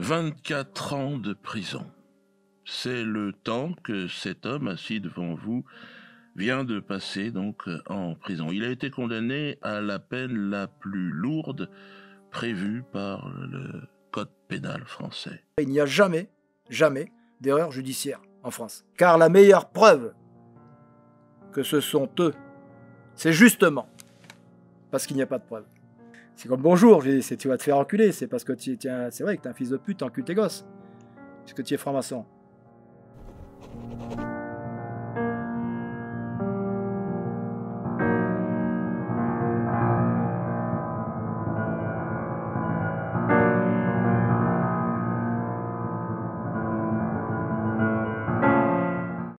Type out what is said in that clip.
24 ans de prison. C'est le temps que cet homme assis devant vous vient de passer donc en prison. Il a été condamné à la peine la plus lourde prévue par le code pénal français. Il n'y a jamais, jamais d'erreur judiciaire en France. Car la meilleure preuve que ce sont eux, c'est justement parce qu'il n'y a pas de preuve. C'est comme bonjour, c'est tu vas te faire enculer, c'est parce que tu tiens, c'est vrai que t'es un fils de pute, t'encules tes gosses. Parce que tu es franc-maçon.